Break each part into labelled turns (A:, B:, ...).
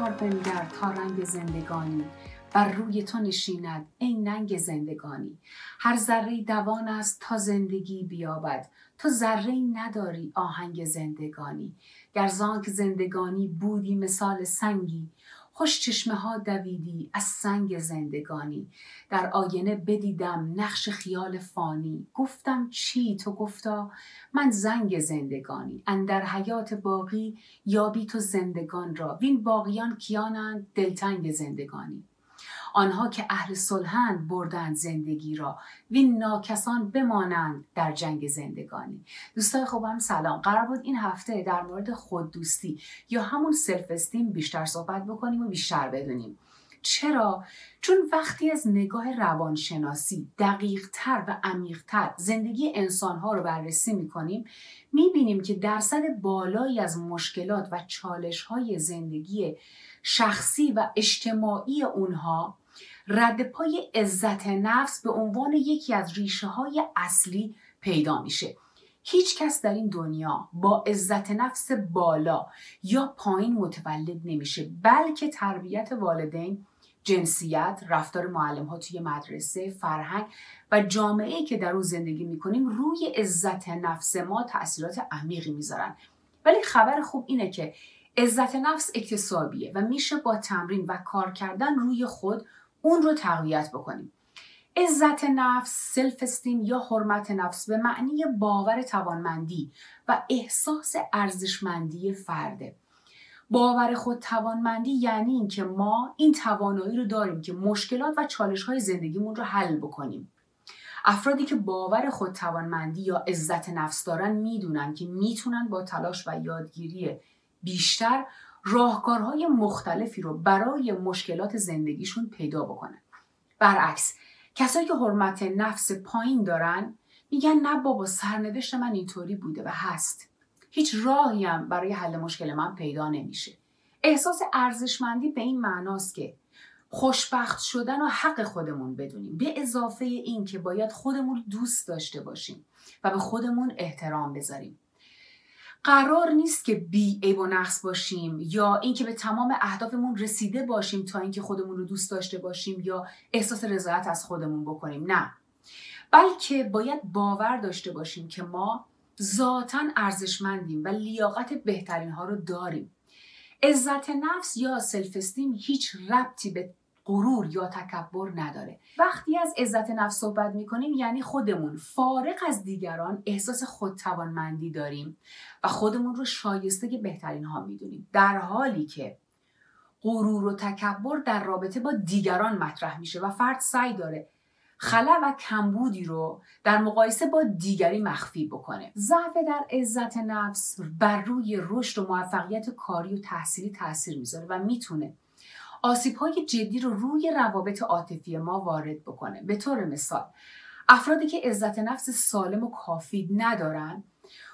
A: بسیار بنگر تا رنگ زندگانی بر روی تو نشیند ای ننگ زندگانی. هر ذره دوان است تا زندگی بیابد. تو ذره نداری آهنگ زندگانی. گر زانک زندگانی بودی مثال سنگی خوش چشمه ها دویدی از سنگ زندگانی. در آینه بدیدم نقش خیال فانی. گفتم چی تو گفتا؟ من زنگ زندگانی. اندر حیات باقی یابی تو زندگان را. وین باقیان کیانند؟ دلتنگ زندگانی. آنها که اهل صلحند بردند زندگی را. وین ناکسان بمانند در جنگ زندگانی. دوستای خوبم سلام. قرار بود این هفته در مورد خود دوستی یا همون سلف استیم بیشتر صحبت بکنیم و بیشتر بدونیم. چرا؟ چون وقتی از نگاه روانشناسی دقیقتر و عمیقتر زندگی انسانها رو بررسی می‌کنیم می‌بینیم که درصد بالایی از مشکلات و چالشهای زندگی شخصی و اجتماعی اونها رد پای عزت نفس به عنوان یکی از ریشه های اصلی پیدا میشه. هیچ کس در این دنیا با عزت نفس بالا یا پایین متولد نمیشه بلکه تربیت والدین جنسیت، رفتار معلم ها توی مدرسه، فرهنگ و جامعه که در اون زندگی می‌کنیم روی عزت نفس ما تاثیرات عمیقی می‌ذارن. ولی خبر خوب اینه که عزت نفس اکتسابیه و میشه با تمرین و کار کردن روی خود اون رو تقویت بکنیم عزت نفس، سلف استیم یا حرمت نفس به معنی باور توانمندی و احساس ارزشمندی فرده. باور خود توانمندی یعنی اینکه ما این توانایی رو داریم که مشکلات و چالش های زندگیمون رو حل بکنیم. افرادی که باور خود توانمندی یا عزت نفس دارن می‌دونن که می‌تونن با تلاش و یادگیری بیشتر راهکارهای مختلفی رو برای مشکلات زندگیشون پیدا بکنن برعکس کسایی که حرمت نفس پایین دارن میگن نه بابا سرنوشت من اینطوری بوده و هست. هیچ راهی هم برای حل مشکل من پیدا نمیشه. احساس ارزشمندی به این معناست که خوشبخت شدن و حق خودمون بدونیم. به اضافه این که باید خودمون دوست داشته باشیم و به خودمون احترام بذاریم. قرار نیست که بی عیب و نقص باشیم یا اینکه به تمام اهدافمون رسیده باشیم تا اینکه خودمون رو دوست داشته باشیم یا احساس رضایت از خودمون بکنیم. نه. بلکه باید باور داشته باشیم که ما ذاتا ارزشمندیم و لیاقت بهترین ها رو داریم. عزت نفس یا سلف استیم هیچ ربطی به غرور یا تکبر نداره. وقتی از عزت نفس صحبت می‌کنیم یعنی خودمون. فارق از دیگران احساس خودتوانمندی داریم و خودمون رو شایسته بهترین ها می‌دونیم. در حالی که غرور و تکبر در رابطه با دیگران مطرح میشه و فرد سعی داره خلا و کمبودی رو در مقایسه با دیگری مخفی بکنه. ضعف در عزت نفس بر روی رشد و موفقیت کاری و تحصیلی تاثیر می‌ذاره و می‌تونه آسیب های جدی رو روی روابط عاطفی ما وارد بکنه. به طور مثال افرادی که عزت نفس سالم و کافی ندارن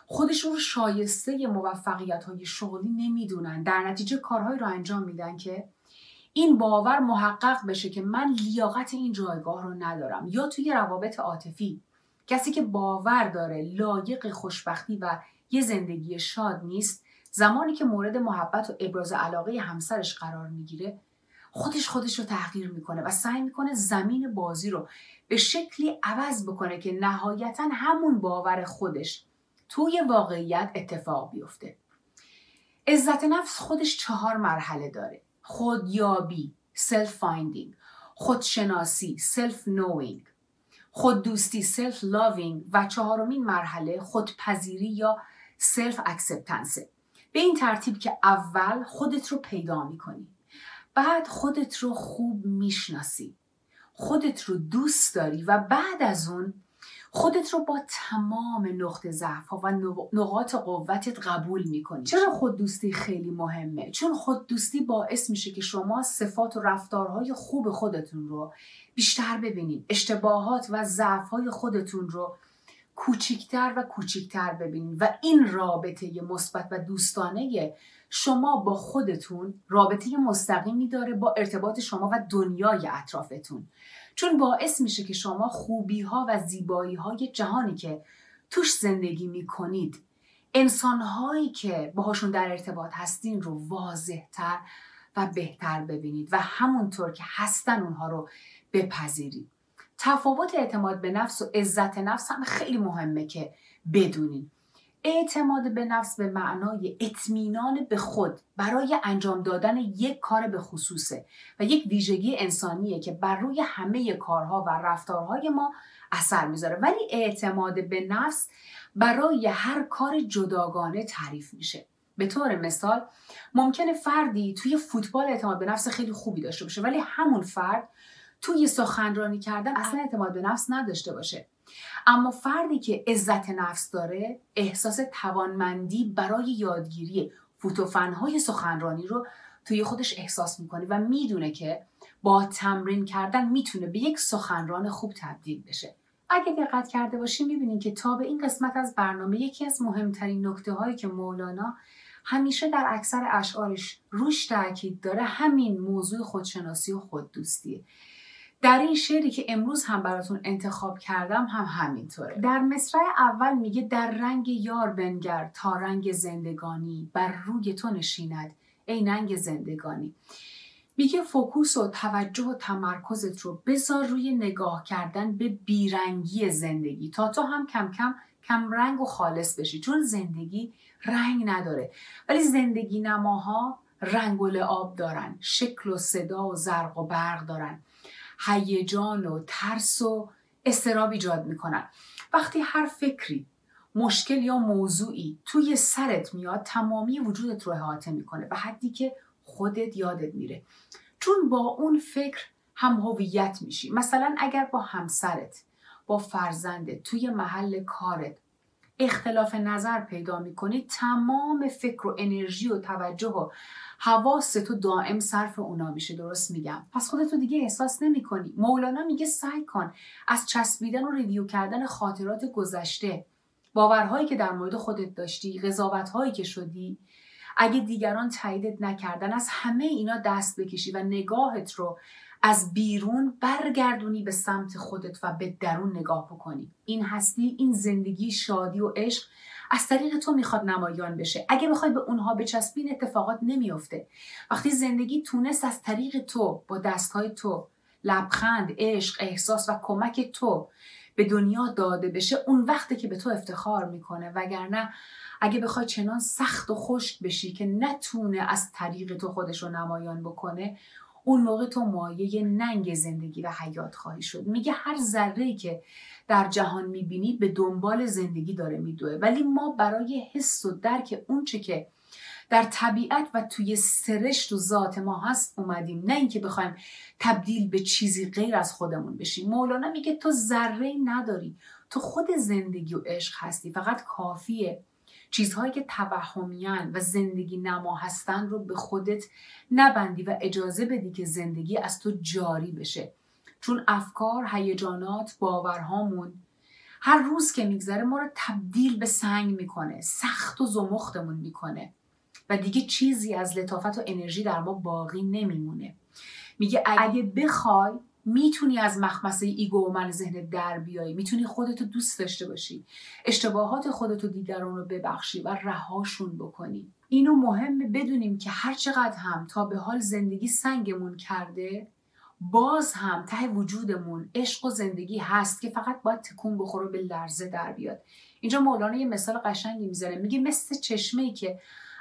A: خودشون رو شایسته موفقیت های شغلی نمی‌دونن. در نتیجه کارهایی رو انجام میدن که این باور محقق بشه که من لیاقت این جایگاه رو ندارم. یا توی روابط عاطفی کسی که باور داره لایق خوشبختی و یه زندگی شاد نیست زمانی که مورد محبت و ابراز علاقه همسرش قرار می‌گیره خودش خودش رو تحقیر می‌کنه و سعی می‌کنه زمین بازی رو به شکلی عوض بکنه که نهایتا همون باور خودش توی واقعیت اتفاق بیفته. عزت نفس خودش چهار مرحله داره. خودیابی self finding خودشناسی self knowing خود دوستی self loving و چهارمین مرحله خودپذیری یا سلف اکسپتنسه به این ترتیب که اول خودت رو پیدا می‌کنی. بعد خودت رو خوب می‌شناسی. خودت رو دوست داری و بعد از اون خودت رو با تمام نقطه ضعف و نقاط قوتت قبول می‌کنی. چرا خود دوستی خیلی مهمه؟ چون خود دوستی باعث میشه که شما صفات و رفتارهای خوب خودتون رو بیشتر ببینید اشتباهات و ضعفهای خودتون رو کوچیکتر و کوچیکتر ببینید و این رابطه مثبت و دوستانه شما با خودتون رابطه مستقیمی داره با ارتباط شما و دنیای اطرافتون. چون باعث میشه که شما خوبی ها و زیبایی های جهانی که توش زندگی می‌کنید انسان هایی که باهاشون در ارتباط هستین رو واضحتر و بهتر ببینید و همونطور که هستن اونها رو بپذیرید. تفاوت اعتماد به نفس و عزت نفس هم خیلی مهمه که بدونید اعتماد به نفس به معنای اطمینان به خود برای انجام دادن یک کار به خصوصه و یک ویژگی انسانیه که بر روی همه کارها و رفتارهای ما اثر می‌ذاره. ولی اعتماد به نفس برای هر کار جداگانه تعریف میشه. به طور مثال ممکنه فردی توی فوتبال اعتماد به نفس خیلی خوبی داشته باشه ولی همون فرد توی سخنرانی کردن اصلا اعتماد به نفس نداشته باشه. اما فردی که عزت نفس داره احساس توانمندی برای یادگیری فوتوفنهای سخنرانی رو توی خودش احساس می‌کنه و می‌دونه که با تمرین کردن می‌تونه به یک سخنران خوب تبدیل بشه. اگه دقت کرده باشیم می‌بینیم که تا به این قسمت از برنامه یکی از مهمترین نکته هایی که مولانا همیشه در اکثر اشعارش روش تاکید داره همین موضوع خودشناسی و خوددوستیه. در این شعری که امروز هم براتون انتخاب کردم هم همینطوره. در مصرع اول میگه در رنگ یار بنگر تا رنگ زندگانی بر روی تو نشیند ای ننگ زندگانی. میگه focus و توجه و تمرکزت رو بذار روی نگاه کردن به بیرنگی زندگی. تا تو هم کم کم کم رنگ و خالص بشی. چون زندگی رنگ نداره. ولی زندگی نماها رنگ و لعاب دارن شکل و صدا و زرق و برق دارن. هیجان و ترس و استراب ایجاد می‌کنن وقتی هر فکری مشکل یا موضوعی توی سرت میاد تمامی وجودت رو احاطه می‌کنه به حدی که خودت یادت میره. چون با اون فکر هم هویت میشی. مثلا اگر با همسرت با فرزندت توی محل کارت اختلاف نظر پیدا می‌کنی تمام فکر و انرژی و توجه و حواس تو دائم صرف اونا میشه درست میگم. پس خودتو دیگه احساس نمی‌کنی. مولانا میگه سعی کن از چسبیدن و ریویو کردن خاطرات گذشته باورهایی که در مورد خودت داشتی قضاوتهایی که شدی اگه دیگران تاییدت نکردن از همه اینا دست بکشی و نگاهت رو از بیرون برگردونی به سمت خودت و به درون نگاه بکنی. این هستی این زندگی شادی و عشق از طریق تو می‌خواد نمایان بشه. اگه بخوای به اونها بچسبین اتفاقات نمیافته. وقتی زندگی تونست از طریق تو با دستهای تو لبخند عشق احساس و کمک تو به دنیا داده بشه اون وقته که به تو افتخار می‌کنه. وگرنه اگه بخوای چنان سخت و خشک بشی که نتونه از طریق تو خودش رو نمایان بکنه اون موقع تو مایه ننگ زندگی و حیات خواهی شد. میگه هر ذره که در جهان می‌بینی به دنبال زندگی داره میدوه. ولی ما برای حس و درک اونچه که در طبیعت و توی سرشت و ذات ما هست اومدیم. نه اینکه بخوایم تبدیل به چیزی غیر از خودمون بشیم. مولانا میگه تو ذره نداری. تو خود زندگی و عشق هستی. فقط کافیه چیزهایی که توهمیان و زندگی نما هستن رو به خودت نبندی و اجازه بدی که زندگی از تو جاری بشه. چون افکار، هیجانات، باورهامون هر روز که میگذره ما رو تبدیل به سنگ می‌کنه سخت و زمختمون می‌کنه و دیگه چیزی از لطافت و انرژی در ما باقی نمیمونه. میگه اگه بخوای می‌تونی از مخمسه ایگو و من ذهن در بیایی می‌تونی خودتو دوست داشته باشی. اشتباهات خودتو دیگران رو ببخشی و رهاشون بکنی. اینو مهمه بدونیم که هر چقدر هم تا به حال زندگی سنگمون کرده باز هم ته وجودمون عشق و زندگی هست که فقط باید تکون بخوره به لرزه در بیاد. اینجا مولانا یه مثال قشنگی می‌زنه. میگه مثل چشمه ای که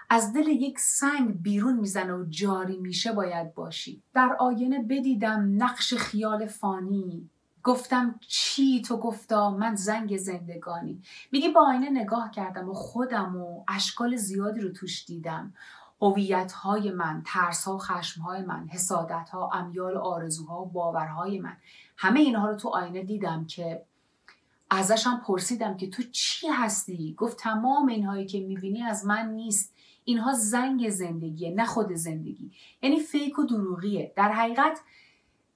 A: از دل یک سنگ بیرون می‌زنه و جاری میشه باید باشی. در آینه بدیدم نقش خیال فانی. گفتم چی تو گفتا؟ من زنگ زندگانی. میگه با آینه نگاه کردم و خودم و اشکال زیادی رو توش دیدم. هویت های من ترس ها و خشم های من حسادت ها امیال آرزوها و باورهای من. همه اینها رو تو آینه دیدم که ازشم پرسیدم که تو چی هستی؟ گفت تمام اینهایی که می‌بینی از من نیست. اینها زنگ زندگیه نه خود زندگی. یعنی فیک و دروغیه. در حقیقت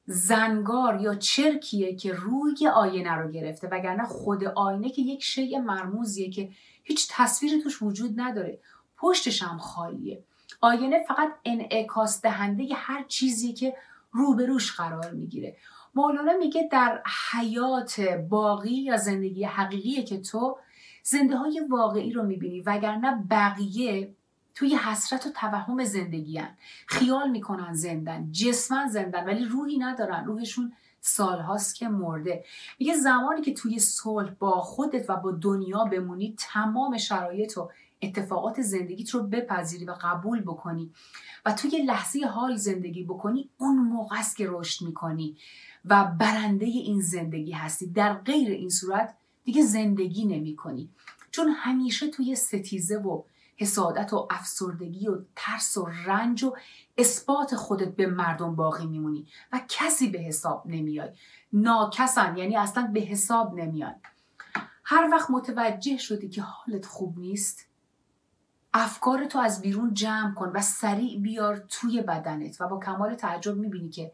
A: زنگار یا چرکیه که روی آینه رو گرفته وگرنه خود آینه که یک شیء مرموزیه که هیچ تصویری توش وجود نداره. پشتش هم خالیه. آینه فقط انعکاس دهنده هر چیزی که روبروش قرار می‌گیره. مولانا میگه در حیات باقی یا زندگی حقیقی که تو زنده های واقعی رو می‌بینی وگرنه بقیه توی حسرت و توهم زندگی هن. خیال می‌کنن زندن جسمن زندن ولی روحی ندارن. روحشون سالهاست که مرده. میگه زمانی که توی صلح با خودت و با دنیا بمونی تمام شرایط و اتفاقات زندگیت رو بپذیری و قبول بکنی و توی لحظه حال زندگی بکنی اون موقع است که رشد می‌کنی و برنده این زندگی هستی. در غیر این صورت دیگه زندگی نمی کنی چون همیشه توی ستیزه و حسادت و افسردگی و ترس و رنج و اثبات خودت به مردم باقی میمونی و کسی به حساب نمیای. ناکسن یعنی اصلا به حساب نمیان هر وقت متوجه شدی که حالت خوب نیست افکارتو از بیرون جمع کن و سریع بیار توی بدنت و با کمال تعجب می‌بینی که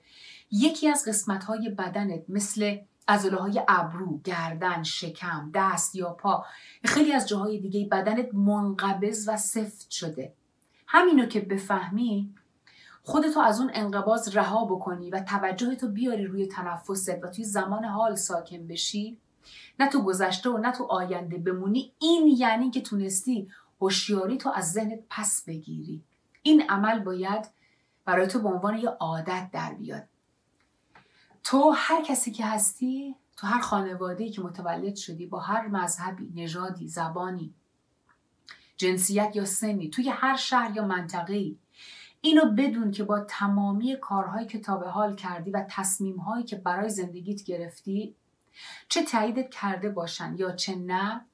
A: یکی از قسمت های بدنت مثل عضله های ابرو، گردن، شکم، دست یا پا. خیلی از جاهای دیگه بدنت منقبض و سفت شده. همینو که بفهمی خودتو از اون انقباز رها بکنی و توجهتو بیاری روی تنفست و توی زمان حال ساکن بشی. نه تو گذشته و نه تو آینده بمونی. این یعنی که تونستی هوشیاری تو از ذهنت پس بگیری. این عمل باید برای تو به عنوان یه عادت در بیاد. تو هر کسی که هستی تو هر خانواده که متولد شدی با هر مذهبی نژادی زبانی جنسیت یا سنی توی هر شهر یا منطقه اینو بدون که با تمامی کارهایی که تا به حال کردی و تصمیمهایی که برای زندگیت گرفتی چه تاییدت کرده باشن یا چه نه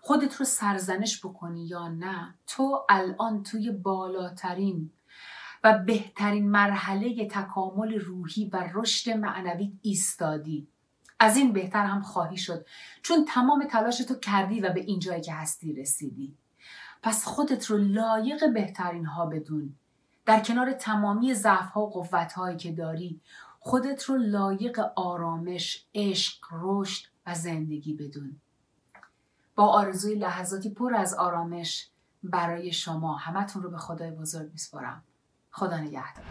A: خودت رو سرزنش بکنی یا نه تو الان توی بالاترین و بهترین مرحله تکامل روحی و رشد معنوی ایستادی. از این بهتر هم خواهی شد چون تمام تلاش تو کردی و به اینجایی که هستی رسیدی. پس خودت رو لایق بهترین ها بدون. در کنار تمامی ضعف ها و قوت هایی که داری خودت رو لایق آرامش، عشق، رشد و زندگی بدون. با آرزوی لحظاتی پر از آرامش برای شما. همتون رو به خدای بزرگ میسپارم. خدا نگهدار.